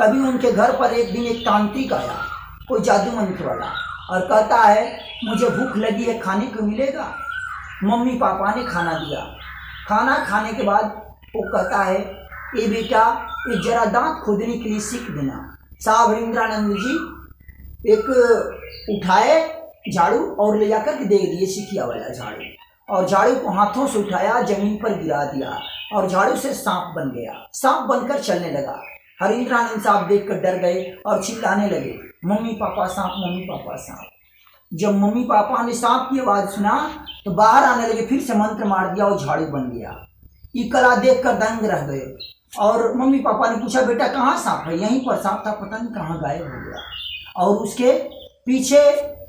तभी उनके घर पर एक दिन एक तांत्रिक आया, कोई जादू मंत्र वाला, और कहता है, मुझे भूख लगी है, खाने को मिलेगा? मम्मी पापा ने खाना दिया। खाना खाने के बाद वो कहता है ये बेटा, ये जरा दांत खोदने के लिए सीख देना। साहब हरिंद्रानंद जी, एक उठाए झाड़ू और ले जाकर के दे दिए सिकिया वाला झाड़ू। और झाड़ू को हाथों से उठाया, ज़मीन पर गिरा दिया, और झाड़ू से सांप बन गया। सांप बनकर चलने लगा। हरिंद्रानंद साहब देख कर डर गए और चिल्लाने लगे, मम्मी पापा सांप, मम्मी पापा सांप। जब मम्मी पापा ने सांप की आवाज़ सुना तो बाहर आने लगे, फिर से मंत्र मार दिया और झाड़ू बन गया। ये कला देख कर दंग रह गए और मम्मी पापा ने पूछा, बेटा, कहाँ सांप है? यहीं पर सांप था, पता नहीं कहाँ गायब हो गया। और उसके पीछे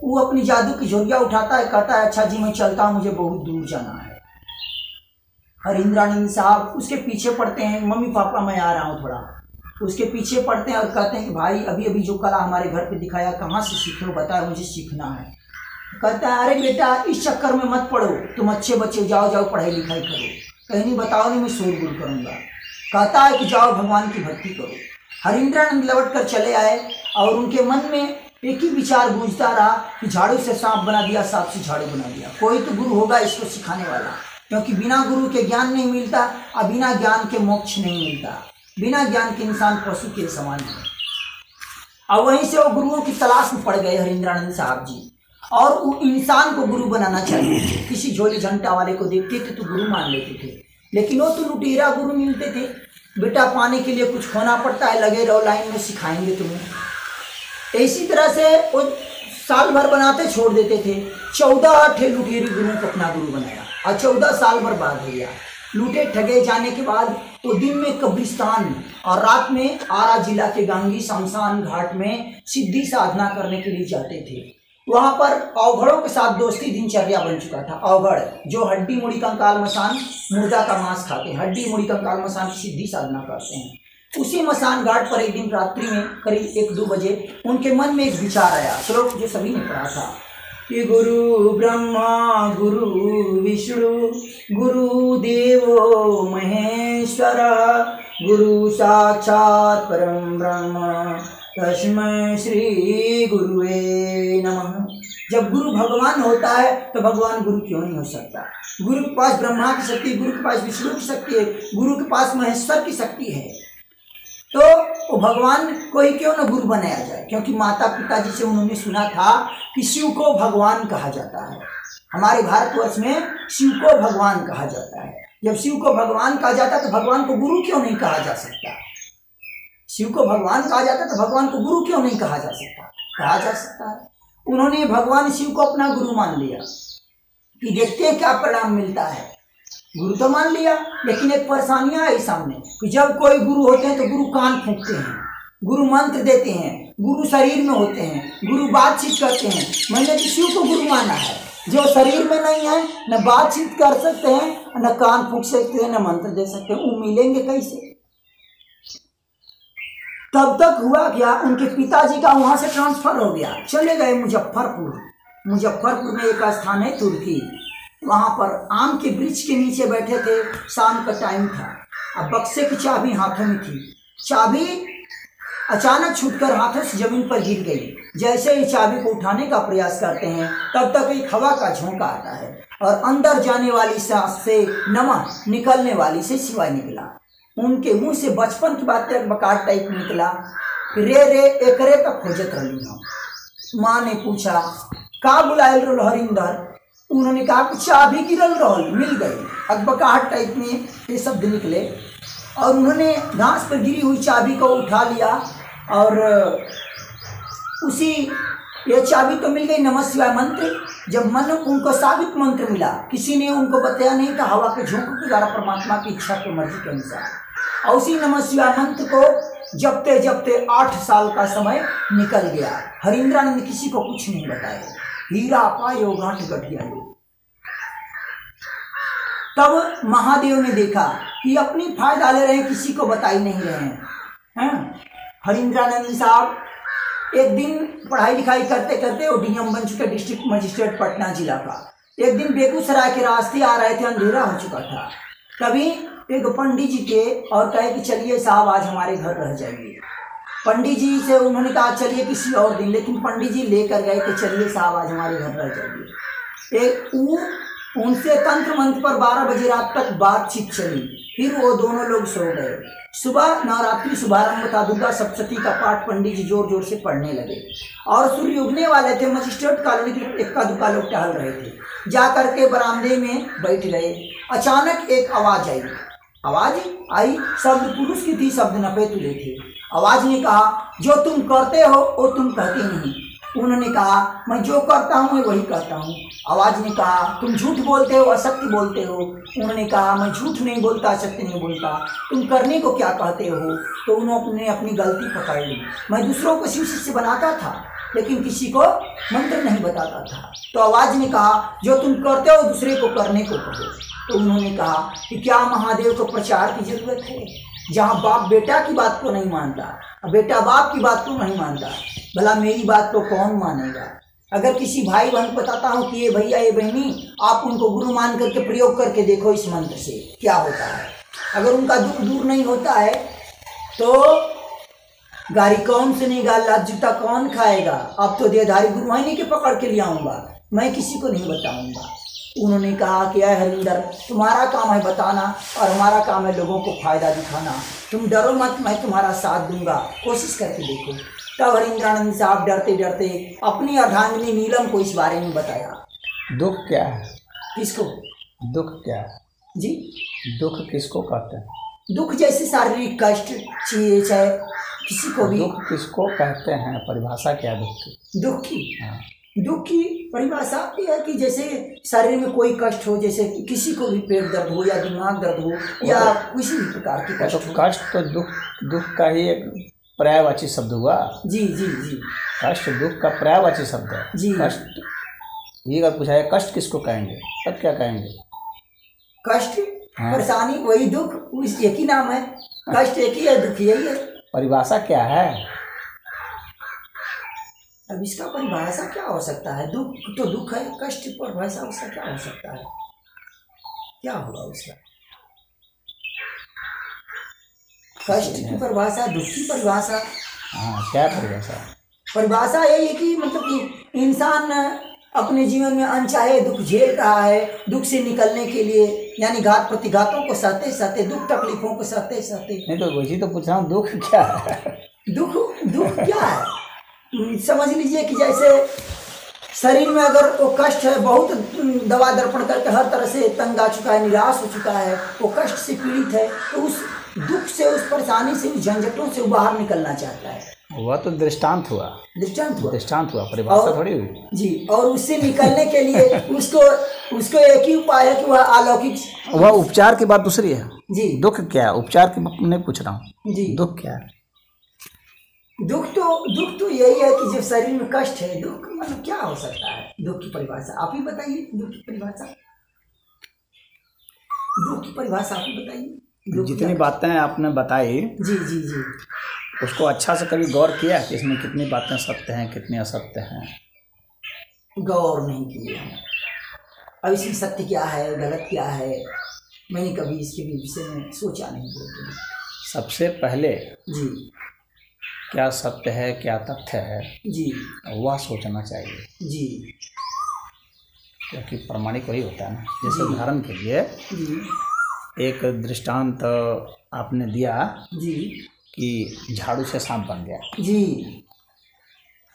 वो अपनी जादू की झोरिया उठाता है, कहता है अच्छा जी, मैं चलता हूँ, मुझे बहुत दूर जाना है। हरिंद्रानंद साहब उसके पीछे पड़ते हैं, मम्मी पापा, मैं आ रहा हूँ थोड़ा। उसके पीछे पड़ते हैं और कहते हैं कि भाई अभी अभी जो कला हमारे घर पे दिखाया, कहाँ से सीखे हो, बताया, मुझे सीखना है। कहता है, अरे बेटा, इस चक्कर में मत पढ़ो तुम अच्छे बच्चे जाओ जाओ, पढ़ाई लिखाई करो। कहीं नहीं बताओ नहीं मैं शोरगुल करूँगा। कहता है कि जाओ, भगवान की भक्ति करो। हरिंद्रानंद लौट कर चले आए और उनके मन में एक ही विचार गूंजता रहा कि झाड़ू से सांप बना दिया, सांप से झाड़ू बना दिया। कोई तो गुरु होगा इसको सिखाने वाला, क्योंकि बिना गुरु के ज्ञान नहीं मिलता और बिना ज्ञान के मोक्ष नहीं मिलता। बिना ज्ञान के इंसान पशु के समान है। और वहीं से वो गुरुओं की तलाश में पड़ गए हरिंद्रानंद साहब जी। और वो इंसान को गुरु बनाना चाहिए। किसी झोली झंटा वाले को देखते थे तो गुरु मान लेते थे। लेकिन वो तो लुटेरा गुरु मिलते थे। बेटा, पाने के लिए कुछ खोना पड़ता है, लगे रहो, लाइन में सिखाएँगे तुम्हें। इसी तरह से वो साल भर बनाते, छोड़ देते थे। चौदह ठे लुटेरी गुरुओं को अपना गुरु बनाया। और चौदह साल बर्बाद हो गया। लूटे ठगे जाने के बाद वो दिन में कब्रिस्तान और रात में आरा जिला के गांगी शमशान घाट में सिद्धि साधना करने के लिए जाते थे। वहाँ पर अवघड़ों के साथ दोस्ती दिनचर्या बन चुका था। अवघड़ जो हड्डी मुड़ी कंकाल मसान, मुर्दा का मांस खाते हैं। हड्डी मुड़ी कंकाल मसान की सिद्धि साधना करते हैं। उसी मसान घाट पर एक दिन रात्रि में करीब एक दो बजे उनके मन में एक विचार आया। श्लोक जो सभी ने पढ़ा था गुरु ब्रह्मा गुरु विष्णु गुरु देवो महेश्वर गुरु साक्षात परम ब्रह्म तस्मै श्री गुरुवे नमः जब गुरु भगवान होता है तो भगवान गुरु क्यों नहीं हो सकता? गुरु के पास ब्रह्मा की शक्ति, गुरु के पास विष्णु की शक्ति है, गुरु के पास महेश्वर की शक्ति है। तो वो भगवान को ही क्यों ना गुरु बनाया जाए? क्योंकि माता पिता जी से उन्होंने सुना था कि शिव को भगवान कहा जाता है। हमारे भारतवर्ष में शिव को भगवान कहा जाता है। जब शिव को भगवान कहा जाता तो भगवान को गुरु क्यों नहीं कहा जा सकता? शिव को भगवान कहा जाता तो भगवान को गुरु क्यों नहीं कहा जा सकता? कहा जा सकता है। उन्होंने भगवान शिव को अपना गुरु मान लिया कि देखते हैं क्या परिणाम मिलता है। गुरु तो मान लिया, लेकिन एक परेशानियाँ आई सामने कि जब कोई गुरु होते हैं तो गुरु कान फूकते हैं, गुरु मंत्र देते हैं, गुरु शरीर में होते हैं, गुरु बातचीत करते हैं। मैंने तो शिव को गुरु माना है। जो शरीर में नहीं है, न बातचीत कर सकते हैं, न कान फूक सकते हैं, न मंत्र दे सकते हैं। वो मिलेंगे कैसे? तब तक हुआ क्या? उनके पिताजी का वहाँ से ट्रांसफ़र हो गया। चले गए मुजफ्फरपुर। मुजफ्फरपुर में एक स्थान है तुर्की। वहाँ पर आम के वृक्ष के नीचे बैठे थे। शाम का टाइम था। अब बक्से की चाबी हाथों में थी। चाबी अचानक छूटकर हाथों से ज़मीन पर गिर गई। जैसे ही चाबी को उठाने का प्रयास करते हैं, तब तक एक हवा का झोंका आता है और अंदर जाने वाली सांस से नमक निकलने वाली से सिवाय निकला। उनके मुँह से बचपन की बात बकार टाइप निकला। रे रे एकरे तक खोजत रही माँ ने पूछा, का बुलायल रो हरिंदर उन्होंने कहा कि चाबी गिरल रहल मिल गई। अकबकाहट टाइप में ये शब्द निकले। और उन्होंने घास पर गिरी हुई चाबी को उठा लिया और उसी, यह चाबी तो मिल गई नमः शिवाय मंत्र। जब मन उनको साबित मंत्र मिला, किसी ने उनको बताया नहीं था, हवा के झोंकों के द्वारा परमात्मा की इच्छा के मर्ज़ी के अनुसार। और उसी नमः शिवाय मंत्र को जपते जपते आठ साल का समय निकल गया। हरिंद्रानंद किसी को कुछ नहीं बताया। हीरा गांठ गठिया लो तब महादेव ने देखा कि अपनी फ़ायदा ले रहे हैं, किसी को बता ही नहीं रहे हैं। हैं? हरिंद्रानंद साहब एक दिन पढ़ाई लिखाई करते करते वो डीएम बन चुके डिस्ट्रिक्ट मजिस्ट्रेट, पटना जिला का। एक दिन बेगूसराय के रास्ते आ रहे थे, अंधेरा हो चुका था। तभी एक पंडित जी के और कहे कि चलिए साहब, आज हमारे घर रह जाइए पंडित जी से उन्होंने कहा, चलिए किसी और दिन। लेकिन पंडित जी लेकर गए कि, चलिए साहब, आज हमारे घर रह जाइए। एक उनसे तंत्र मंत्र पर बारह बजे रात तक बातचीत चली। फिर वो दोनों लोग सो गए। सुबह, नवरात्रि शुभारंभ था। दुर्गा सप्तशती का पाठ पंडित जी ज़ोर ज़ोर से पढ़ने लगे। और सूर्य उगने वाले थे। मजिस्ट्रेट कॉलोनी के इक्का दुक्का लोग टहल रहे थे। जा करके बरामदे में बैठ गए। अचानक एक आवाज़ आई। आवाज़? आई। शब्द पुरुष की थी, शब्द नपे तुले थे आवाज़ ने कहा, जो तुम करते हो, वो तुम कहते नहीं। उन्होंने कहा, मैं जो करता हूँ, मैं वही कहता हूँ। आवाज़ ने कहा, तुम झूठ बोलते हो, असत्य बोलते हो? उन्होंने कहा, मैं झूठ नहीं बोलता, असत्य नहीं बोलता। तुम करने को क्या कहते हो? तो उन्होंने अपनी गलती पकड़ ली। मैं दूसरों को शिव शिष्य बनाता था, लेकिन किसी को मंत्र नहीं बताता था। तो आवाज़ ने कहा, जो तुम करते हो, दूसरे को करने को कहो। तो उन्होंने कहा, कि क्या महादेव को प्रचार की ज़रूरत है? जहाँ बाप बेटा की बात को नहीं मानता बेटा बाप की बात को नहीं मानता, भला मेरी बात को कौन मानेगा? अगर किसी भाई बहन को बताता हूँ कि ये भैया, ये बहनी, आप उनको गुरु मान करके प्रयोग करके देखो इस मंत्र से, क्या होता है? अगर उनका दुख दूर नहीं होता है तो गाड़ी कौन सुनेगा? लात जूता कौन खाएगा? अब तो देहधारी गुरु के पकड़ के ले आऊँगा। मैं किसी को नहीं बताऊँगा। उन्होंने कहा कि अय हरिंदर तुम्हारा काम है बताना और हमारा काम है लोगों को फ़ायदा दिखाना। तुम डरो मत मैं तुम्हारा साथ दूँगा। कोशिश करके देखो। तब हरिंद्रानंद साहब डरते डरते अपनी अर्धांगिनी नीलम को इस बारे में बताया। दुख क्या है? किसको? दुख क्या है? जी? दुख किसको कहते हैं? दुख जैसे शारीरिक कष्ट चाहिए चाहे किसी को भी। दुख किसको कहते हैं? परिभाषा क्या दुख की? दुख की? हाँ। दुख की परिभाषा ये है कि जैसे शरीर में कोई कष्ट हो जैसे कि किसी को भी पेट दर्द हो या दिमाग दर्द हो या किसी भी प्रकार की कष्ट कष्ट तो दुख दुख का ही एक पर्यायवाची शब्द हुआ। जी जी जी। कष्ट दुख का पर्यायवाची शब्द है। जी। कष्ट ये अगर पूछा है कष्ट किसको कहेंगे? तब क्या कहेंगे? कष्ट हाँ। परेशानी वही दुख उस एक ही नाम है। कष्ट एक ही है दुख यही है। परिभाषा क्या है? अब इसका परिभाषा क्या हो सकता है? दुख तो दुख है कष्ट परिभाषा उसका क्या हो सकता है? क्या होगा उसका? कष्ट की परिभाषा दुख की परिभाषा। हाँ क्या परिभाषा? परिभाषा यही है कि मतलब कि इंसान अपने जीवन में अनचाहे दुख झेल रहा है दुख से निकलने के लिए यानी घात प्रतिघातों को सहते सहते दुख तकलीफों को सहते सहते। नहीं तो वही तो पूछ रहा हूँ दुख क्या है? दुख दुख क्या है? समझ लीजिए कि जैसे शरीर में अगर वो कष्ट है बहुत दवा दर्पण करके हर तरह से तंग आ चुका है निराश हो चुका है वो कष्ट से पीड़ित है तो उस दुख से उस परेशानी से उस झंझटों से बाहर निकलना चाहता है। वह तो दृष्टांत हुआ। दृष्टांत हुआ। दृष्टांत हुआ परिभाषा थोड़ी हुई। जी और उससे निकलने के लिए उसको उसको एक ही उपाय है कि वह अलौकिक वह उपचार की बात दूसरी है? जी। दुख क्या है? उपचार की नहीं पूछ रहा हूँ। जी। दुख क्या है? दुख तो दुख तो यही है कि जब शरीर में कष्ट है दुख मतलब क्या हो सकता है? दुख की परिभाषा आप ही बताइए दुख की परिभाषा। दुख की परिभाषा आप ही बताइए। जितनी बातें आपने बताई जी जी जी। उसको अच्छा से कभी गौर किया कि इसमें कितनी बातें सत्य हैं कितनी असत्य हैं? गौर नहीं किए हैं अब इसमें सत्य क्या है गलत क्या है मैंने कभी इसके विषय में सोचा नहीं। बोलते सबसे पहले जी। क्या सत्य है क्या तथ्य है जी। वह सोचना चाहिए। जी। क्योंकि प्रमाणिक वही होता है ना। जैसे उदाहरण के लिए जी। एक दृष्टांत आपने दिया जी। कि झाड़ू से सांप बन गया। जी।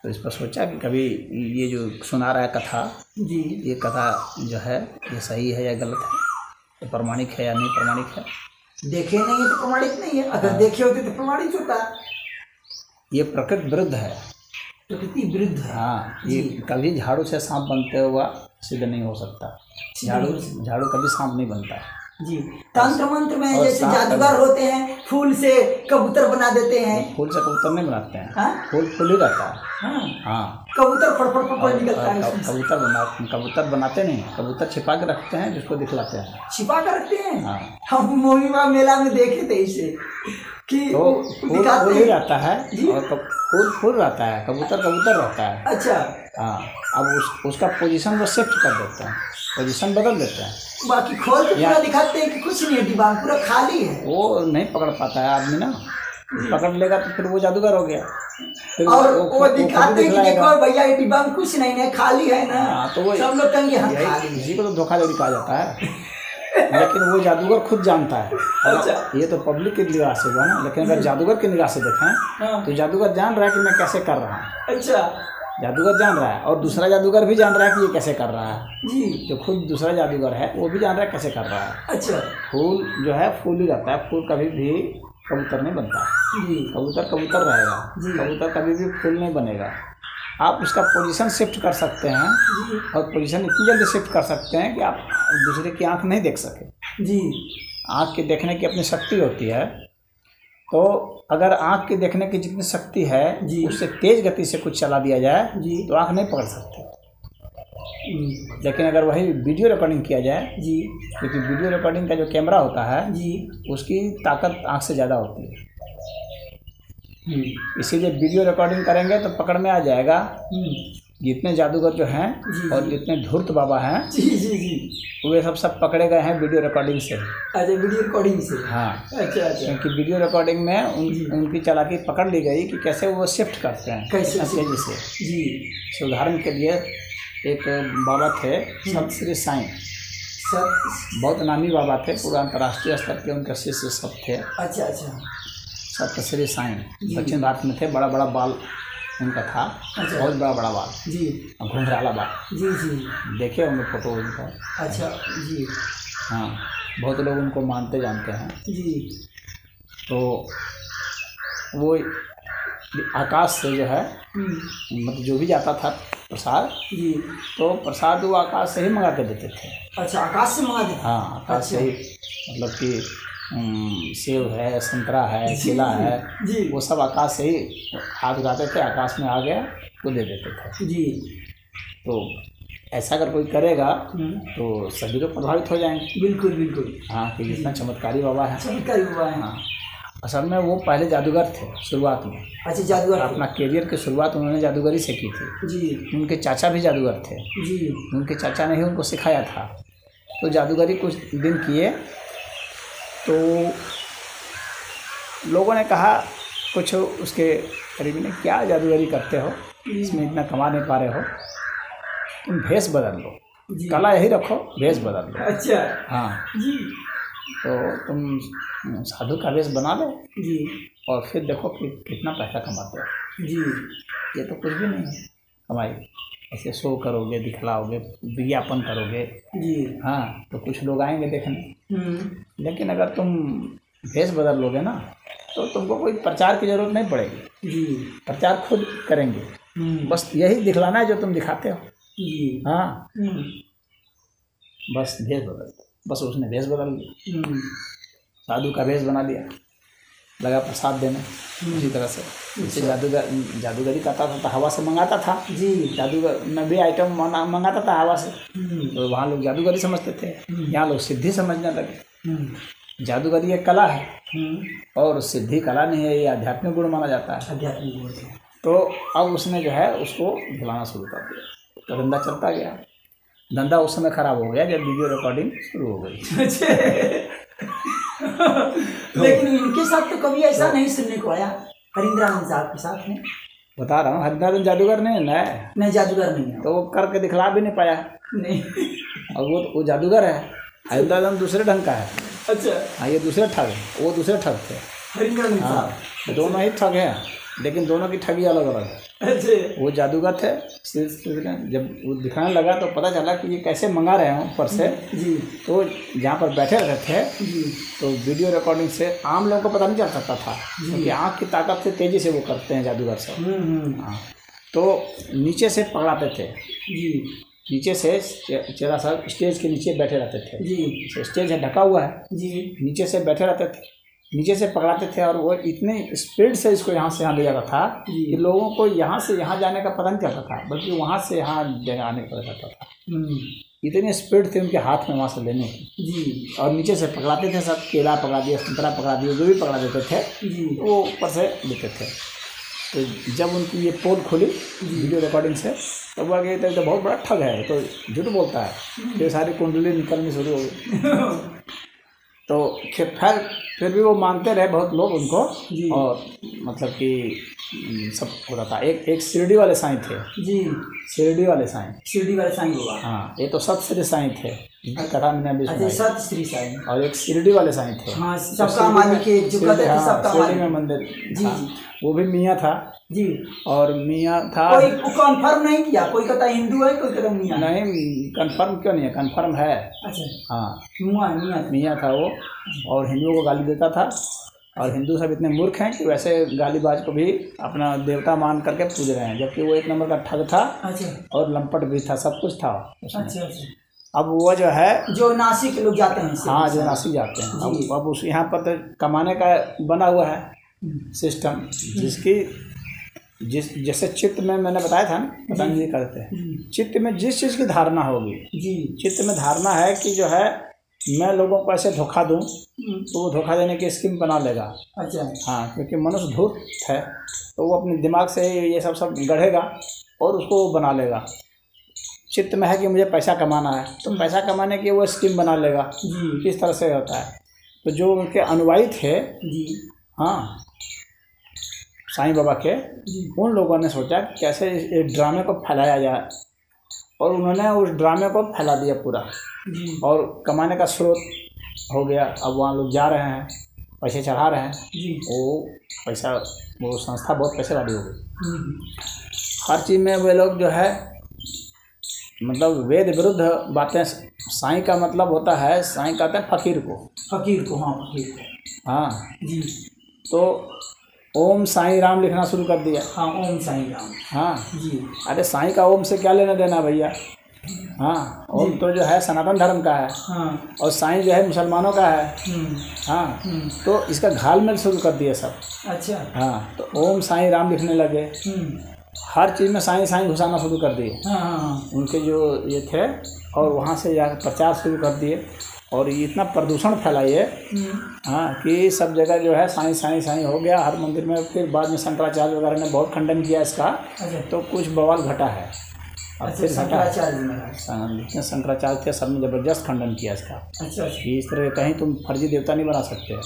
तो इस पर सोचा कि कभी ये जो सुना रहा है कथा जी। ये कथा जो है ये सही है या गलत है? ये प्रमाणिक है या नहीं प्रमाणिक है? देखे नहीं है तो प्रमाणिक नहीं है। अगर देखे होते तो प्रमाणिक होता। ये प्रकृति विरुद्ध है। प्रकृति विरुद्ध है। ये कभी झाड़ू से सांप बनते हुआ सिद्ध नहीं हो सकता। झाड़ू झाड़ू कभी सांप नहीं बनता। जी। तंत्र मंत्र में जैसे जादूगर होते हैं फूल से कबूतर बना देते हैं। फूल से कबूतर नहीं बनाते हैं। हाँ? फूल फूल ही रहता है। हाँ। हाँ। कबूतर फड़फड़ फड़फड़ निकलता है। कबूतर बना कबूतर बनाते नहीं कबूतर छिपा के रखते हैं जिसको दिखलाते हैं। छिपा के रखते हैं? हाँ। हम मोहिमा मेला में देखे थे इसे। कि तो फूल फूल ही। रहता है और फूल फूल रहता है कबूतर कबूतर रहता है। अच्छा। हाँ अब उस उसका पोजीशन वो शिफ्ट कर देते हैं पोजीशन बदल देते हैं। बाकी खोल के पूरा दिखाते हैं कि कुछ नहीं है डिब्बा पूरा खाली है। वो नहीं पकड़ पाता है आदमी ना। पकड़ लेगा तो फिर वो जादूगर हो गया। फिर और वो- वो वो दिखाते हैं कि देखो भैया ये डिब्बा में कुछ नहीं है खाली है ना। हाँ, तो वो सब लोग कहेंगे हाँ खाली है। इसी को तो धोखाधड़ी कहा जाता है। लेकिन वो जादूगर खुद जानता है। अच्छा। ये तो पब्लिक की निगाह से हुआ ना लेकिन अगर जादूगर की निगाह से देखें हाँ। तो जादूगर जान रहा है कि मैं कैसे कर रहा हूँ। अच्छा। जादूगर जान रहा है और दूसरा जादूगर भी जान रहा है कि ये कैसे कर रहा है। जी। जो खुद दूसरा जादूगर है वो भी जान रहा है कैसे कर रहा है। अच्छा। फूल जो है फूल ही रहता है फूल कभी भी कबूतर नहीं बनता। जी। कबूतर कबूतर रहेगा। कबूतर कभी भी फूल नहीं बनेगा। आप उसका पोजीशन शिफ्ट कर सकते हैं और पोजीशन इतनी जल्दी शिफ्ट कर सकते हैं कि आप दूसरे की आँख नहीं देख सके। जी। आँख के देखने की अपनी शक्ति होती है। तो अगर आँख के देखने की जितनी शक्ति है जी। उससे तेज गति से कुछ चला दिया जाए जी। तो आँख नहीं पकड़ सकती। हम्म, लेकिन अगर वही वीडियो रिकॉर्डिंग किया जाए जी। क्योंकि वीडियो रिकॉर्डिंग का जो कैमरा होता है जी। उसकी ताकत आँख से ज़्यादा होती है। हम्म, इसीलिए वीडियो रिकॉर्डिंग करेंगे तो पकड़ में आ जाएगा। हम्म, जितने जादूगर जो हैं और जितने धूर्त बाबा हैं जी जी जी। वे सब सब पकड़े गए हैं वीडियो रिकॉर्डिंग से। अच्छा वीडियो रिकॉर्डिंग से? हाँ। अच्छा अच्छा। क्योंकि वीडियो रिकॉर्डिंग में उन, उनकी चालाकी पकड़ ली गई कि कैसे वो शिफ्ट करते हैं कैसे तेज़ी से। जी। उदाहरण के लिए एक बाबा थे सत श्री साईं। सर बहुत नामी बाबा थे पूरा अंतर्राष्ट्रीय स्तर के उनके शिष्य सब थे। अच्छा अच्छा। सत श्री साईं। दक्षिण भारत में थे बड़ा बड़ा बाल उनका था अच्छा। बहुत बड़ा बड़ा बाल। जी। घुंघराला बाल। जी जी। देखे होंगे फ़ोटो उनका? अच्छा जी। हाँ बहुत लोग उनको मानते जानते हैं। जी। तो वो आकाश से जो है हम्म, मतलब जो भी जाता था प्रसाद जी। तो प्रसाद वो आकाश से ही मंगा के देते थे। अच्छा आकाश से मंगा देते हाँ आकाश से ही मतलब कि सेब है संतरा है केला है जी। वो सब आकाश से ही हाथ उठाते थे आकाश में आ गया वो दे देते थे। जी। तो ऐसा अगर कोई करेगा हम्म, तो सभी लोग प्रभावित हो जाएँगे। बिल्कुल बिल्कुल। हाँ कि जितना चमत्कारी बाबा है। चमत्कारी हुआ है। हाँ। असल में वो पहले जादूगर थे शुरुआत में। अच्छा जादूगर अपना करियर की शुरुआत उन्होंने जादूगरी से की थी। जी। उनके चाचा भी जादूगर थे। जी। उनके चाचा ने ही उनको सिखाया था। तो जादूगरी कुछ दिन किए तो लोगों ने कहा कुछ उसके करीबी ने क्या जादूगरी करते हो? इसमें इतना कमा नहीं पा रहे हो। तुम भेष बदल लो। कला यही रखो भेष बदल लो। अच्छा। हाँ। जी। तो तुम साधु का वेश बना लो जी। और फिर देखो कि कितना पैसा कमाते हो। जी। ये तो कुछ भी नहीं है। कमाई ऐसे शो करोगे दिखलाओगे विज्ञापन करोगे। जी। हाँ तो कुछ लोग आएँगे देखने। हम्म, लेकिन अगर तुम भेष बदल लोगे ना तो तुमको कोई प्रचार की ज़रूरत नहीं पड़ेगी। जी। प्रचार खुद करेंगे। हम्म, बस यही दिखलाना है जो तुम दिखाते हो। जी। हाँ। हम्म, बस भेष बदल। बस उसने भेष बदल लिया साधु का भेष बना दिया। लगा प्रसाद देने उसी तरह से। जैसे जादूगर जादूगरी करता था तो हवा से मंगाता था। जी। जादूगर में भी आइटम मंगाता था हवा से। हम्म, तो वहाँ लोग जादूगरी समझते थे। यहाँ लोग सिद्धि समझने लगे। हम्म, जादूगरी एक कला है। हम्म, और सिद्धि कला नहीं है ये आध्यात्मिक गुण माना जाता है। आध्यात्मिक गुण तो अब उसने जो है उसको खिलाना शुरू कर दिया। तो धंधा चलता गया। धंधा उस समय खराब हो गया जब वीडियो रिकॉर्डिंग शुरू हो गई। लेकिन इनके साथ तो कभी ऐसा नहीं सुनने को आया। हरिंद्रानंद साहब के साथ में। बता रहा हूँ हरिंद्रानंद जादूगर नहीं है ना? जादूगर नहीं हूँ। तो वो करके दिखला भी नहीं पाया। नहीं। और वो वो जादूगर है। हरिंद्रानंद दूसरे ढंग का है। अच्छा। हाँ ये दूसरे ठग वो दूसरे ठग थे। हरिंद्रानंद हाँ दोनों ही ठग हैं। लेकिन दोनों की ठगी अलग अलग है। अच्छा। वो जादूगर थे जब वो दिखाने लगा तो पता चला कि ये कैसे मंगा रहे हैं ऊपर से। जी। तो जहाँ पर बैठे रहते थे तो वीडियो रिकॉर्डिंग से आम लोगों को पता नहीं चल सकता था क्योंकि आँख की ताकत से तेज़ी से वो करते हैं जादूगर सब। हम्म हम्म, हाँ। तो नीचे से पकड़ाते थे। जी। नीचे से चेहरा साहब स्टेज के नीचे बैठे रहते थे। जी। तो स्टेज है ढका हुआ है। जी। नीचे से बैठे रहते थे। नीचे से पकड़ाते थे और वो इतने स्पीड से इसको यहाँ से यहाँ ले जाता था कि लोगों को यहाँ से यहाँ जाने का पता नहीं चलता था बल्कि वहाँ से यहाँ आने का पता चलता था। हम्म, इतनी स्पीड थी उनके हाथ में वहाँ से लेने की। जी। और नीचे से पकड़ाते थे सब केला पकड़ा दिया संतरा पकड़ा दिया जो भी पकड़ा देते थे जी। वो ऊपर से लेते थे। तो जब उनकी ये पोल खुली वीडियो रिकॉर्डिंग से तब वो आगे तो बहुत बड़ा ठग है तो झूठ बोलता है। फिर सारी कुंडली निकलनी शुरू हो गई। तो फिर खैर फिर भी वो मानते रहे बहुत लोग उनको जी। और मतलब कि सब सब होता था। एक एक शिरडी वाले साईं थे। जी। शिरडी वाले साईं। शिरडी वाले साईं हुआ। हाँ ये तो सबसे साईं थे। कथा मैंने अभी अच्छा सत श्री साईं और एक शिरडी वाले साईं थे। हाँ सबका मालिक है जो कहते थे हाँ, सबका शिरडी में मंदिर जी, जी। वो भी मियाँ था। जी। और मियाँ था कोई कंफर्म नहीं किया। कोई कहता हिंदू है कोई कहता मियाँ? नहीं कंफर्म क्यों नहीं है? कंफर्म है। अच्छा। हाँ। मियाँ मियाँ। मियाँ था वो। और हिंदुओं को गाली देता था। और हिंदू सब इतने मूर्ख हैं कि वैसे गालीबाज को भी अपना देवता मान करके पूज रहे हैं। जबकि वो एक नंबर का ठग था अच्छा। और लंपट भी था सब कुछ था उसमें। अच्छा अच्छा। अब वो जो है जो नासिक लोग जाते हैं हाँ जो नासिक जाते हैं। अब अब उस यहाँ पर तो कमाने का बना हुआ है हम्म, सिस्टम जिसकी जिस जैसे चित्त में मैंने बताया था ना पतंजलि करते हैं चित्त में जिस चीज़ की धारणा होगी जी। चित्त में धारणा है कि जो है मैं लोगों को ऐसे धोखा दूँ हम्म, तो वो धोखा देने की स्कीम बना लेगा। अच्छा। हाँ क्योंकि मनुष्य धूर्त है तो वो अपने दिमाग से ये सब सब गढ़ेगा और उसको वो बना लेगा। चित्त में है कि मुझे पैसा कमाना है तो पैसा कमाने की वो स्कीम बना लेगा किस तरह से होता है। तो जो उनके अनुयायी थे हाँ साईं बाबा के उन लोगों ने सोचा कि कैसे इस इस ड्रामे को फैलाया जाए और उन्होंने उस ड्रामे को फैला दिया पूरा। और कमाने का स्रोत हो गया अब वहाँ लोग जा रहे हैं पैसे चढ़ा रहे हैं वो पैसा वो संस्था बहुत पैसे वाली हो गई। हम्म, हर चीज़ में वे लोग जो है मतलब वेद विरुद्ध बातें साईं का मतलब होता है साईं कहते हैं फकीर को। फकीर को हाँ फकीर को। हाँ। जी। तो ओम साईं राम लिखना शुरू कर दिया। हाँ ओम साईं राम। हाँ। जी। अरे साईं का ओम से क्या लेना देना भैया? हाँ ओम तो जो है सनातन धर्म का है। हाँ। और साईं जो है मुसलमानों का है। हम्म, हाँ। हम्म, तो इसका घालमेल शुरू कर दिया सब। अच्छा। हाँ तो ओम साईं राम लिखने लगे। हम्म, हर चीज़ में साईं साईं घुसाना शुरू कर दिए। हाँ हाँ हाँ। उनके जो ये थे और वहाँ से जाकर प्रचार शुरू कर दिए और ये इतना प्रदूषण फैलाइए हम्म, हाँ कि सब जगह जो है साईं साईं साईं हो गया। हर मंदिर में फिर बाद में शंकराचार्य वगैरह ने बहुत खंडन किया इसका। अच्छा। तो कुछ बवाल घटा है। अच्छा फिर घटा जितने शंकराचार्य थे सबने ज़बरदस्त खंडन किया इसका। अच्छा अच्छा। कि इस तरह कहीं तुम फर्जी देवता नहीं बना सकते।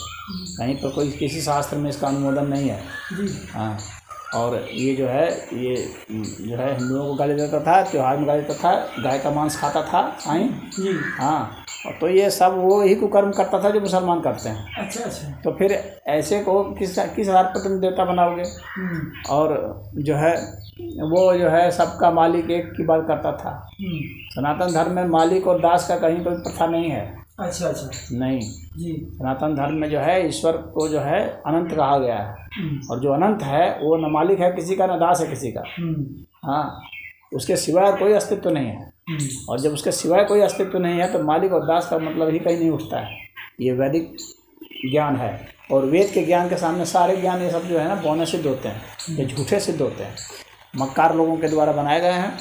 कहीं पर कोई किसी शास्त्र में इसका अनुमोदन नहीं है। हाँ। और ये जो है ये जो है हिंदुओं को गाली देता था त्यौहार में गाली देता था गाय का मांस खाता था साईं? जी। हाँ तो ये सब वो ही कुकर्म करता था जो मुसलमान करते हैं। अच्छा अच्छा। तो फिर ऐसे को किस किस आधार पर तुम देवता बनाओगे? हम्म, और जो है वो जो है सबका मालिक एक की बात करता था। हम्म, सनातन धर्म में मालिक और दास का कहीं कोई प्रथा नहीं है। अच्छा अच्छा। नहीं। जी। सनातन धर्म में जो है ईश्वर को जो है अनंत कहा गया है। हम्म, और जो अनंत है वो न मालिक है किसी का न दास है किसी का। हम्म, हाँ उसके सिवाय कोई अस्तित्व नहीं है। हम्म, और जब उसके सिवाय कोई अस्तित्व नहीं है तो मालिक और दास का मतलब ही कहीं नहीं उठता है। ये वैदिक ज्ञान है। और वेद के ज्ञान के सामने सारे ज्ञान ये सब जो है ना बौने सिद्ध होते हैं। ये झूठे सिद्ध होते हैं। मक्कार लोगों के द्वारा बनाए गए हैं।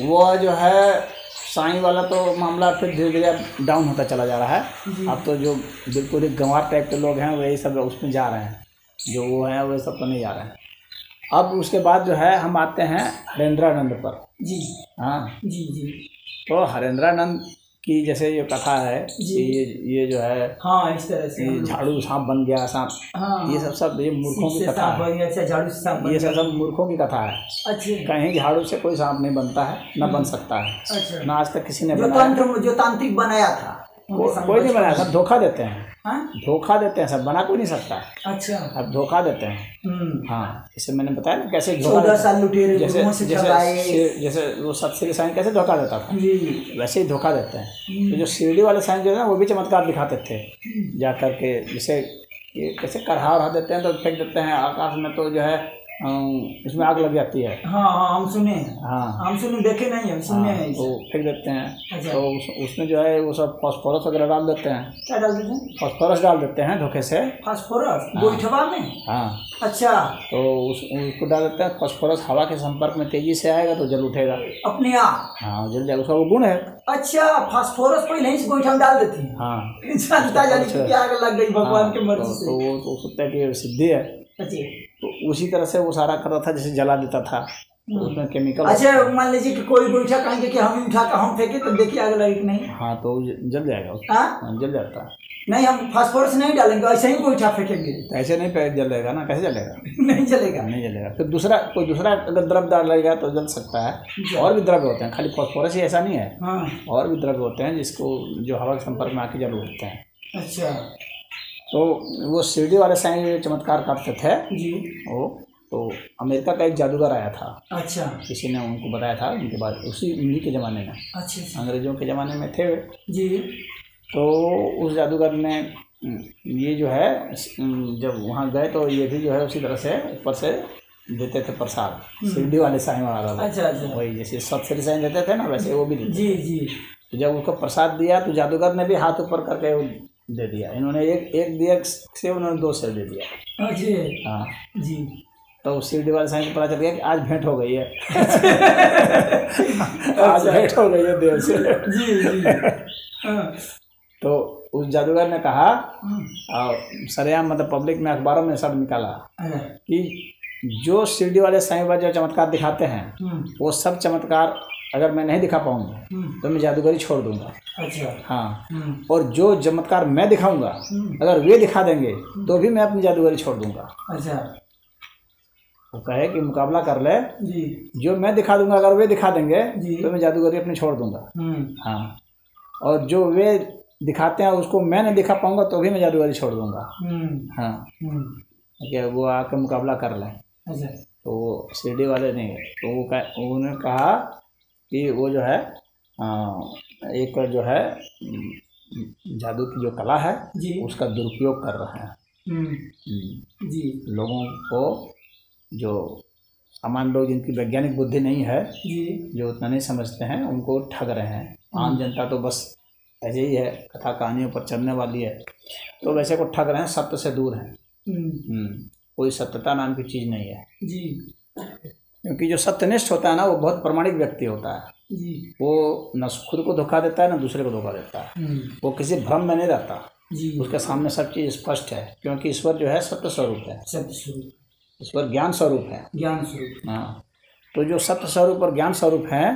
वो जो है साईं वाला तो मामला फिर धीरे धीरे डाउन होता चला जा रहा है। अब तो जो बिल्कुल एक गंवार टाइप के लोग हैं वही सब उसमें जा रहे हैं। जो वो हैं वो सब तो नहीं जा रहे हैं। अब उसके बाद जो है हम आते हैं हरेंद्रानंद पर। जी। हाँ। जी जी। तो हरेंद्रानंद की जैसे ये कथा है कि ये ये जो है हाँ इस तरह से झाड़ू सांप बन गया सांप। हाँ। ये सब सब ये मूर्खों की कथा है। अच्छा झाड़ू से सांप ये सब सब मूर्खों की कथा है। अच्छा। कहीं झाड़ू से कोई सांप नहीं बनता है ना बन सकता है। अच्छा। ना आज तक किसी ने जो बनाया। जो तांत्रिक बनाया था को- कोई नहीं बनाया। सब धोखा देते हैं। हाँ? धोखा देते हैं सब बना कोई नहीं सकता। अच्छा। अब धोखा देते हैं। हम्म। हाँ जैसे मैंने बताया ना कैसे धोखा चौदह साल लुटेरे। जैसे से जैसे जैसे वो सबसे साइन कैसे धोखा देता था? वैसे ही धोखा देते हैं। तो जो शिरडी वाले साइन जो है ना वो भी चमत्कार दिखाते थे। जा करके जैसे ये कैसे कढ़ा उड़ा देते हैं तो फेंक देते हैं आकाश में तो जो है उसमें आग लग जाती है। हाँ हाँ हम सुने हाँ। हम सुने देखे नहीं हम सुने हाँ, हैं तो फेंक देते हैं। अच्छा। तो उस, उसमें जो है वो सब फॉस्फोरस वगैरह डाल देते हैं। क्या डाल देते हैं? फॉस्फोरस डाल देते हैं धोखे से। फास्फोरस? गोईठवा में? हाँ। अच्छा। तो उस उसको डाल देते हैं। फॉस्फोरस हवा के संपर्क में तेज़ी से आएगा तो जल उठेगा। अपने आप? हाँ जल जाएगा उसका वो गुण है। अच्छा फास्फोरस पहले ही से गोईठा में डाल देती है। हाँ। कि आग लग गई भगवान के मर्ज़ी तो, से। तो वो तो सत्य की सिद्धि है। अच्छा तो उसी तरह से वो सारा करता था जैसे जला देता था। तो उसमें केमिकल अच्छा मान लीजिए कि कोई गोईठा कहेंगे कि हम ही उठा कर हम फेंके तो देखिए आग लगी कि नहीं। हाँ तो जल जाएगा हाँ? हाँ, जल जाता है। नहीं हम फास्फोरस नहीं डालेंगे ऐसे ही गोईठा फेंकेंगे। तो ऐसे नहीं पे जल जाएगा ना कैसे जलेगा? नहीं चलेगा नहीं जलेगा। फिर दूसरा कोई दूसरा अगर द्रव डालेगा तो जल सकता है। और भी द्रव्य होते हैं खाली फॉस्फोरस ही ऐसा नहीं है। हाँ। और भी द्रव्य होते हैं जिसको जो हवा के संपर्क में आके जल उठते हैं। अच्छा। तो वो शिरडी वाले साईं चमत्कार करते थे। जी। वो तो अमेरिका का एक जादूगर आया था। अच्छा। किसी ने उनको बताया था उनके बाद उसी उन्हीं के ज़माने में। अच्छा अच्छा। अंग्रेज़ों के ज़माने में थे जी। तो उस जादूगर ने हम्म, ये जो है हम्म, जब वहाँ गए तो ये भी जो है उसी तरह से ऊपर से देते थे प्रसाद। शिरडी वाले साईं वाला अच्छा अच्छा। वही जैसे सतसरी साईं देते थे ना वैसे वो भी देते जी जी। तो जब उसको प्रसाद दिया तो जादूगर ने भी हाथ ऊपर करके दे दिया। इन्होंने एक एक दिया से उन्होंने दो से दे दिया। हाँ, जी। हाँ तो शिरडी वाले साईं को पता चल गया कि आज भेंट हो गई है। आज भेंट हो गई है देव से। जी जी। हाँ, तो उस जादूगर ने कहा और सरेआम मतलब पब्लिक में अखबारों में सब निकाला हाँ, कि जो शिरडी वाले साईं बाबा जो चमत्कार दिखाते हैं वो सब चमत्कार अगर मैं नहीं दिखा पाऊँगा तो मैं जादूगरी छोड़ दूँगा। अच्छा। हाँ। हम्म, और जो चमत्कार मैं दिखाऊँगा हम्म, अगर वे दिखा देंगे तो भी मैं अपनी जादूगरी छोड़ दूँगा। अच्छा। वो कहे कि मुकाबला कर ले। जी। जो मैं दिखा दूँगा अगर वे दिखा देंगे तो मैं जादूगरी अपनी छोड़ दूँगा। हम्म, हाँ। और जो वे दिखाते हैं उसको मैं नहीं दिखा पाऊँगा तो भी मैं जादूगरी छोड़ दूँगा। हम्म, हाँ। हम्म, कि वो आके मुकाबला कर लें। अच्छा। तो वो शिरडी वाले ने तो वो उन्होंने कहा कि वो जो है एक जो है जादू की जो कला है जी। उसका दुरुपयोग कर रहे हैं। हम्म, हम्म, जी। लोगों को जो सामान्य लोग जिनकी वैज्ञानिक बुद्धि नहीं है जी। जो उतना नहीं समझते हैं उनको ठग रहे हैं। आम जनता तो बस ऐसे ही है कथा कहानियों पर चलने वाली है। तो वैसे को ठग रहे हैं सत्य से दूर हैं। हम्म, हम्म, कोई सत्यता नाम की चीज़ नहीं है। जी। क्योंकि जो सत्यनिष्ठ होता है ना वो बहुत प्रमाणिक व्यक्ति होता है। वो न खुद को धोखा देता है ना दूसरे को धोखा देता है। हम्म, वो किसी भ्रम में नहीं रहता। जी। उसके सामने सब चीज़ स्पष्ट है क्योंकि ईश्वर जो है सत्य स्वरूप है। सत्य स्वरूप ईश्वर ज्ञान स्वरूप है। ज्ञान स्वरूप हाँ। तो जो सत्य स्वरूप और ज्ञान स्वरूप है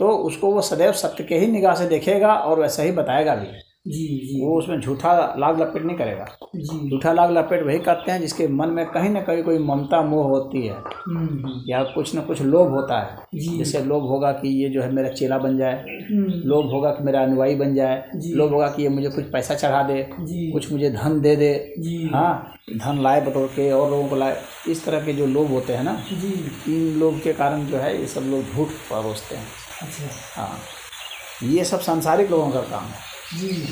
तो उसको वो सदैव सत्य के ही निगाह से देखेगा और वैसा ही बताएगा भी। जी जी। वो उसमें झूठा लाग लपेट नहीं करेगा। झूठा लाग लपेट वही करते हैं जिसके मन में कहीं ना कहीं कोई ममता मोह होती है। हम्म, या कुछ ना कुछ लोभ होता है। जैसे लोभ होगा कि ये जो है मेरा चेला बन जाए। हम्म, लोभ होगा कि मेरा अनुयायी बन जाए। लोभ होगा कि ये मुझे कुछ पैसा चढ़ा दे। कुछ मुझे धन दे दे। हाँ धन लाए बटोर के और लोगों को लाए। इस तरह के जो लोभ होते हैं ना इन लोभ के कारण जो है ये सब लोग झूठ परोसते हैं। अच्छा। हाँ। ये सब सांसारिक लोगों का काम है।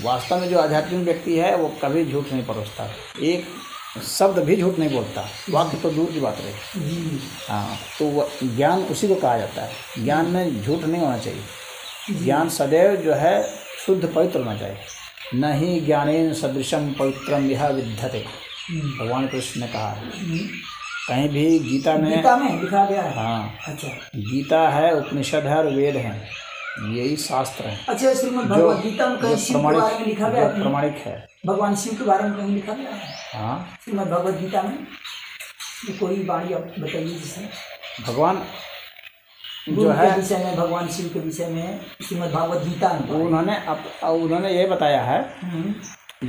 वास्तव में जो आध्यात्मिक व्यक्ति है वो कभी झूठ नहीं परोसता। एक शब्द भी झूठ नहीं बोलता। वाक्य तो दूर की बात रही। हाँ तो ज्ञान उसी को कहा जाता है। ज्ञान में झूठ नहीं होना चाहिए। ज्ञान सदैव जो है शुद्ध पवित्र होना चाहिए। न ही ज्ञानेन सदृशम पवित्रम यह हम्म, भगवान कृष्ण ने कहा कहीं भी गीता में गीता में लिखा गया है? हाँ। अच्छा। गीता है उपनिषद है और वेद है। यही शास्त्र है। अच्छा श्रीमद भगवद गीता में कहीं शिव के बारे में लिखा प्रमाणिक गया है? प्रमाणिक है। भगवान शिव के बारे में कहीं लिखा गया है? हाँ। श्रीमद भगवद गीता में? कोई वाणी आप बताइए जिसमें। भगवान जो है विषय में भगवान शिव के विषय में श्रीमद भगवद गीता में उन्होंने अप, उन्होंने ये बताया है हम्म,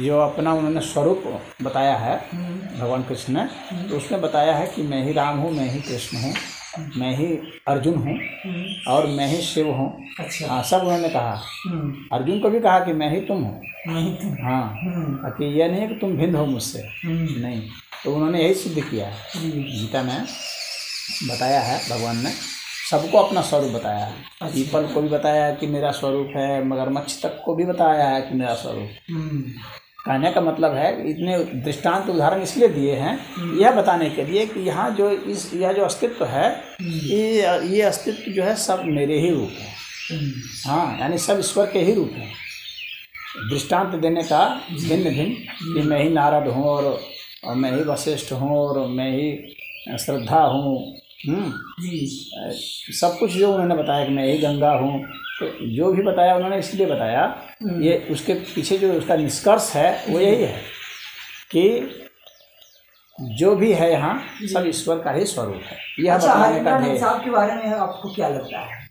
जो अपना उन्होंने स्वरूप बताया है हम्म, भगवान कृष्ण ने तो उसमें बताया है कि मैं ही राम हूँ मैं ही कृष्ण हूँ। मैं ही अर्जुन हूँ हम्म, और मैं ही शिव हूँ। अच्छा। हाँ सब उन्होंने कहा। हम्म, अर्जुन को भी कहा कि मैं ही तुम हूँ। हाँ हम्म, कि यह नहीं है कि तुम भिन्न हो मुझसे। हम्म, नहीं। तो उन्होंने यही सिद्ध किया। है गीता में बताया है भगवान ने सबको अपना स्वरूप बताया। है अच्छा। पीपल को भी बताया है कि मेरा स्वरूप है मगरमच्छ तक को भी बताया है कि मेरा स्वरूप। हम्म, कहने का मतलब है इतने दृष्टांत उदाहरण इसलिए दिए हैं यह बताने के लिए कि यहाँ जो इस यह जो अस्तित्व है ये ये अस्तित्व जो है सब मेरे ही रूप है। हाँ यानी सब ईश्वर के ही रूप हैं। दृष्टांत देने का भिन्न भिन्न कि मैं ही नारद हूँ और, और मैं ही वशिष्ठ हूँ और मैं ही श्रद्धा हूँ। हम्म, सब कुछ जो उन्होंने बताया कि मैं ही गंगा हूँ तो जो भी बताया उन्होंने इसलिए बताया। ये उसके पीछे जो उसका निष्कर्ष है वो यही है कि जो भी है यहाँ सब ईश्वर का ही स्वरूप है। यह अच्छा बताने का ध्येय। के बारे में आपको क्या लगता है?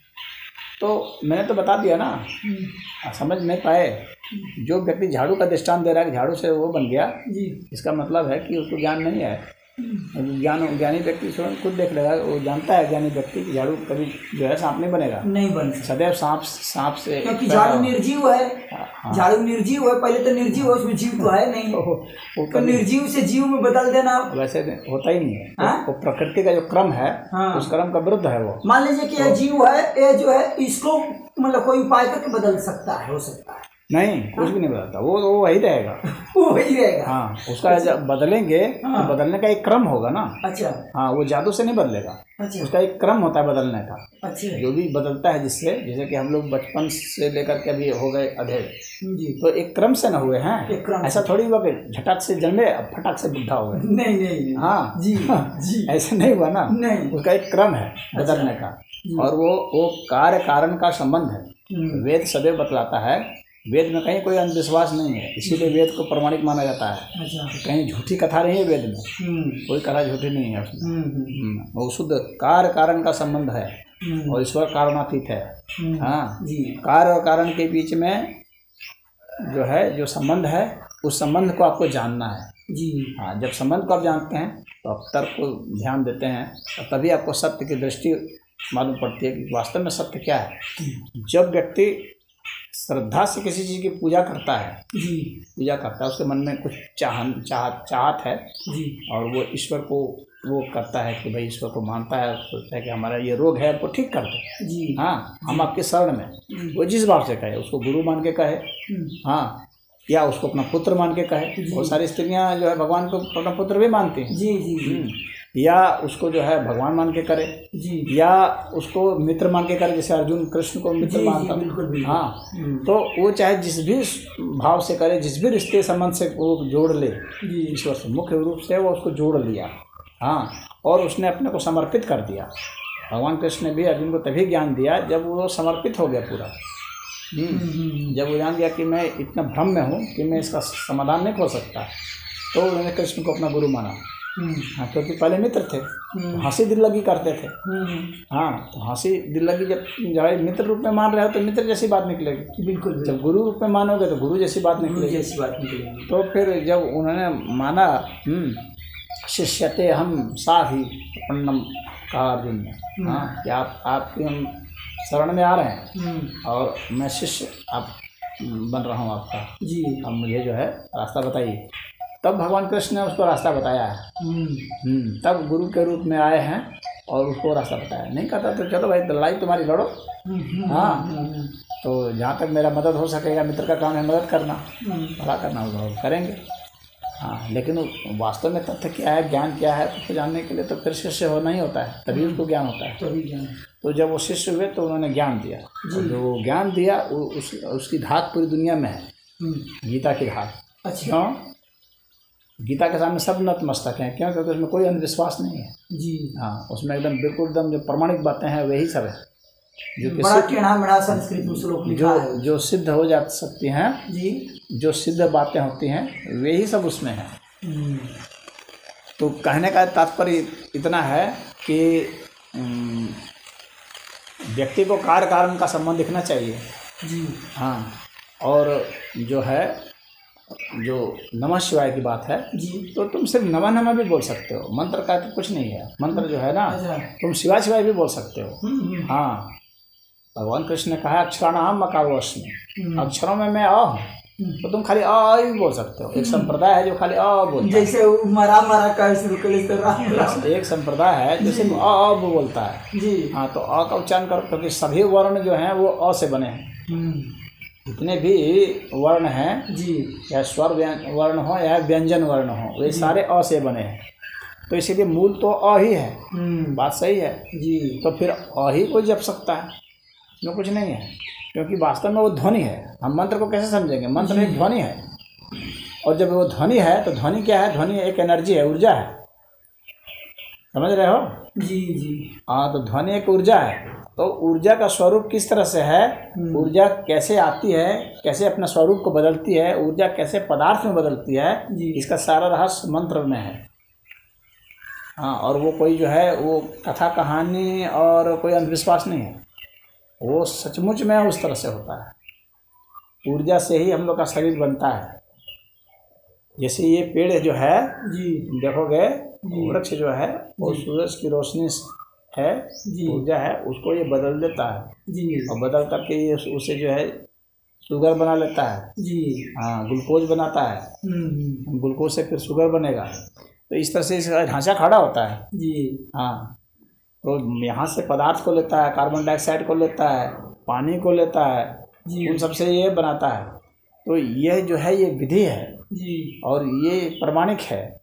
तो मैंने तो बता दिया ना। हम्म, समझ नहीं पाए। जो व्यक्ति झाड़ू का दृष्टांत दे रहा है झाड़ू से वो बन गया। जी। इसका मतलब है कि उसको ज्ञान नहीं है। हम्म, ज्ञान ज्ञानी व्यक्ति स्वयं खुद देख लेगा वो जानता है ज्ञानी व्यक्ति कि झाड़ू कभी जो है सांप नहीं बनेगा। नहीं बन सदैव सांप सांप से क्योंकि झाड़ू निर्जीव है। हाँ। झाड़ू निर्जीव है पहले तो निर्जीव है उसमें जीव तो है नहीं। वो वो तो निर्जीव से जीव में बदल देना। वैसे होता ही नहीं है। हाँ? वो प्रकृति का जो क्रम है हाँ। उस क्रम का विरुद्ध है वो। मान लीजिए कि यह जीव है ये जो है इसको मतलब कोई उपाय करके बदल सकता है हो सकता है। नहीं कुछ भी नहीं बदलता। वो वो वही रहेगा। वो वही रहेगा। हाँ उसका जब बदलेंगे हाँ। तो बदलने का एक क्रम होगा ना। अच्छा। हाँ वो जादू से नहीं बदलेगा। अच्छा। उसका एक क्रम होता है बदलने का। अच्छा। जो भी बदलता है जिससे जैसे कि हम लोग बचपन से लेकर के अभी हो गए अधेड़ जी। तो एक क्रम से न हुए हैं। ऐसा थोड़ी हुआ कि झटक से जन्मे अब फटाक से बुढ़ा हो गए। नहीं नहीं हाँ। जी जी। ऐसा नहीं हुआ ना। नहीं। उसका एक क्रम है बदलने का। और वो वो कार्य कारण का संबंध है। हम्म, वेद सदैव बतलाता है वेद में कहीं कोई अंधविश्वास नहीं है। इसीलिए वेद को प्रमाणिक माना जाता है। अच्छा। कहीं झूठी कथा नहीं है वेद में। हम्म, कोई कथा झूठी नहीं है उसमें। हम्म, हम्म, वो शुद्ध कार्य कारण का संबंध है। और ईश्वर कारणातीत है। हाँ। कार्य और कारण के बीच में जो है जो संबंध है उस संबंध को आपको जानना है। जी। हाँ जब संबंध को आप जानते हैं तो आप तर्क को ध्यान देते हैं और तभी आपको सत्य की दृष्टि मालूम पड़ती है कि वास्तव में सत्य क्या है। जब व्यक्ति श्रद्धा से किसी चीज़ की पूजा करता है जी। पूजा करता है उसके मन में कुछ चाहन चाह चाहत है जी। और वो ईश्वर को वो करता है कि भाई ईश्वर को मानता है सोचता है कि हमारा ये रोग है आपको ठीक कर दो। जी। हाँ हम आपके शरण में वो जिस भाव से कहे उसको गुरु मान के कहे हाँ या उसको अपना पुत्र मान के कहे। बहुत सारी स्त्रियाँ जो है भगवान को अपना पुत्र भी मानती हैं। जी जी जी। हम्म, या उसको जो है भगवान मान के करे जी। या उसको मित्र मान के करे जैसे अर्जुन कृष्ण को मित्र मानता। बिल्कुल। हाँ हम्म, तो वो चाहे जिस भी भाव से करे जिस भी रिश्ते संबंध से वो जोड़ ले ईश्वर से मुख्य रूप से वो उसको जोड़ लिया। हाँ और उसने अपने को समर्पित कर दिया। भगवान कृष्ण ने भी अर्जुन को तभी ज्ञान दिया जब वो समर्पित हो गया पूरा। हम्म, हम्म, जब वो जान गया कि मैं इतना भ्रम में हूँ कि मैं इसका समाधान नहीं खोल सकता तो उन्होंने कृष्ण को अपना गुरु माना। हाँ क्योंकि पहले मित्र थे हम्म, हँसी दिल लगी करते थे। हम्म, हाँ तो हँसी दिल लगी जब जो है मित्र रूप में मान रहे हो तो मित्र जैसी बात निकलेगी। बिल्कुल जब गुरु रूप में मानोगे तो गुरु जैसी बात निकलेगी। जैसी बात निकलेगी। तो फिर जब उन्होंने माना हम्म, शिष्यते हम साथ ही अन्नम कहा अर्जुन ने हाँ कि आप आपके हम शरण में आ रहे हैं। हम्म, और मैं शिष्य आप बन रहा हूँ आपका। जी। अब मुझे जो है रास्ता बताइए। तब भगवान कृष्ण ने उसको रास्ता बताया। है हम्म, हम्म, तब गुरु के रूप में आए हैं और उसको रास्ता बताया। नहीं कहता तो चलो भाई लड़ाई तुम्हारी लड़ो। हम्म, हाँ। तो जहाँ तक मेरा मदद हो सकेगा मित्र का काम है मदद करना। भला करना होगा करेंगे। हाँ लेकिन वास्तव में तथ्य क्या है ज्ञान क्या है उसको जानने के लिए तो फिर शिष्य होना ही होता है। तभी उसको ज्ञान होता है। तभी ज्ञान। तो जब वो शिष्य हुए तो उन्होंने ज्ञान दिया। जो। वो ज्ञान दिया वो उस उसकी धात पूरी दुनिया में है। गीता की धात अच्छा। क्यों? गीता के सामने सब नतमस्तक हैं क्यों? क्योंकि उसमें कोई अंधविश्वास नहीं है। जी। हाँ उसमें एकदम बिल्कुल एकदम जो प्रमाणिक बातें हैं वही सब है। जो बड़ा टेढ़ा मेढ़ा संस्कृत में श्लोक लिखा जो है। जो सिद्ध हो जा सकती हैं जी। जो सिद्ध बातें होती हैं वही सब उसमें है। हम्म, तो कहने का तात्पर्य इतना है कि व्यक्ति को कार्य कारण का संबंध दिखना चाहिए। जी। हाँ और जो है जो नमः शिवाय की बात है जी। तो तुम सिर्फ़ नमः नमः भी बोल सकते हो। मंत्र का तो कुछ नहीं है। मंत्र जो है ना अच्छा। तुम शिवाय शिवाय भी बोल सकते हो। हम्म, हम्म, हाँ। भगवान कृष्ण ने कहा अक्षराणाम मकारोस्मी हम्म, अक्षरों में मैं अ। तो तुम खाली अ ही बोल सकते हो। एक संप्रदाय है जो खाली अ बोलता जैसे मरा मरा का शुरू कर तो राम एक संप्रदाय है जो सिर्फ़ अ अ बोलता है। जी। हाँ तो अ का उच्चारण करो क्योंकि सभी वर्ण जो हैं वो अ से बने हैं। जितने भी वर्ण हैं जी। या स्वर वर्ण हो या व्यंजन वर्ण हो वे सारे अ से बने हैं। तो इसीलिए मूल तो अ ही है। हम्म, बात सही है। जी। तो फिर अ ही कोई जप सकता है? इसमें कुछ नहीं है। क्योंकि वास्तव में वो ध्वनि है। हम मंत्र को कैसे समझेंगे? मंत्र एक ध्वनि है। और जब वो ध्वनि है तो ध्वनि क्या है? ध्वनि एक एनर्जी है ऊर्जा है। समझ रहे हो? जी जी। हाँ तो ध्वनि एक ऊर्जा है। तो ऊर्जा का स्वरूप किस तरह से है? ऊर्जा कैसे आती है? कैसे अपने स्वरूप को बदलती है? ऊर्जा कैसे पदार्थ में बदलती है? जी। इसका सारा रहस्य मंत्र में है। हाँ और वो कोई जो है वो कथा कहानी और कोई अंधविश्वास नहीं है। वो सचमुच में उस तरह से होता है। ऊर्जा से ही हम लोग का शरीर बनता है। जैसे ये पेड़ जो है जी। देखोगे। वृक्ष जो है वो सूरज की रोशनी है ऊर्जा है उसको ये बदल देता है। जी। और बदल करके ये उसे जो है शुगर बना लेता है। जी। हाँ ग्लूकोज बनाता है। हम्म, हम्म, ग्लूकोज से फिर शुगर बनेगा। तो इस तरह से इसका ढांचा खड़ा होता है। जी। हाँ तो यहाँ से पदार्थ को लेता है कार्बन डाइऑक्साइड को लेता है पानी को लेता है जी। उन सबसे ये बनाता है। तो यह जो है ये विधि है। जी। और ये प्रमाणिक है।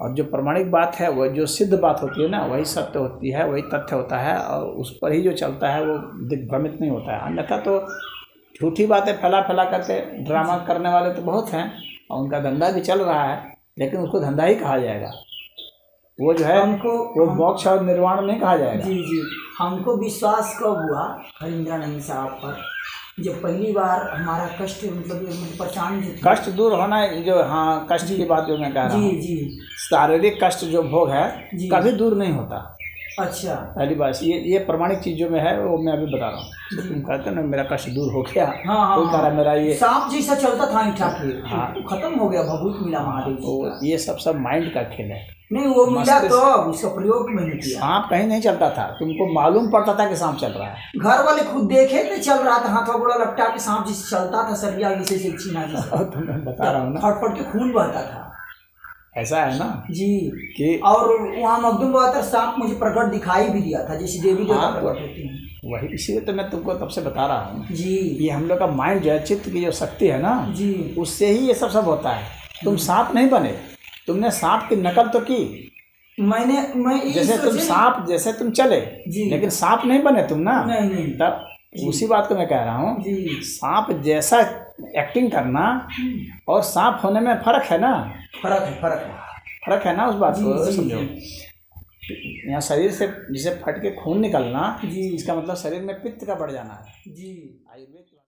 और जो प्रमाणिक बात है वह जो सिद्ध बात होती है ना वही सत्य होती है वही तथ्य होता है और उस पर ही जो चलता है वो दिग्भ्रमित नहीं होता है। अन्यथा तो झूठी बातें फैला फैला करके ड्रामा करने वाले तो बहुत हैं और उनका धंधा भी चल रहा है लेकिन उसको धंधा ही कहा जाएगा। वो जो है हमको वो मोक्ष और निर्वाण नहीं कहा जाएगा। जी जी। हमको विश्वास कब हुआ? हरिंद्रानंद साहब पर। जब पहली बार हमारा कष्ट मतलब पहचान परेशानी जो कष्ट दूर होना है, जो हाँ कष्ट की बात जो मैं कह रहा जी हूँ। जी। शारीरिक कष्ट जो भोग है जी। कभी दूर नहीं होता। अच्छा। पहली बात ये ये प्रमाणिक चीज़ों में है वो मैं अभी बता रहा हूँ। तुम कहते ना मेरा कष्ट दूर हो गया हाँ हाँ कोई हाँ। मेरा ये सांप जैसा चलता था ईठा के। हाँ। वो खत्म हो गया भभूत मिला महादेव तो ये सब सब माइंड का खेल है। नहीं वो मिला तो उसका प्रयोग मैंने किया। सांप कहीं नहीं चलता था। तुमको मालूम पड़ता था कि सांप चल रहा है। घर वाले खुद देखे थे चल रहा था हाथों गोड़ा लपटा के सांप जैसे चलता था सरिया जैसे तुम्हें बता रहा हूँ फटफट के खून बहता था। ऐसा है ना? जी। कि और वहाँ मखदूम बहत्तर सांप मुझे प्रकट दिखाई भी दिया था जैसे देवी देवता हाँ, प्रकट होती हैं। वही इसीलिए तो मैं तुमको तब से बता रहा हूँ जी। ये हम लोग का माइंड जो है चित्त की जो शक्ति है ना जी। उससे ही ये सब सब होता है। तुम सांप नहीं बने। तुमने सांप की नकल तो की। मैंने मैं जैसे तुम सांप जैसे तुम चले जी। लेकिन सांप नहीं बने तुम ना? नहीं नहीं। तब उसी बात को मैं कह रहा हूँ सांप जैसा एक्टिंग करना और सांप होने में फ़र्क है ना? फ़र्क है फ़र्क है। फ़र्क है ना उस बात को समझो? यहाँ शरीर से जिसे फट के खून निकलना जी। इसका मतलब शरीर में पित्त का बढ़ जाना है। जी। आयुर्वेद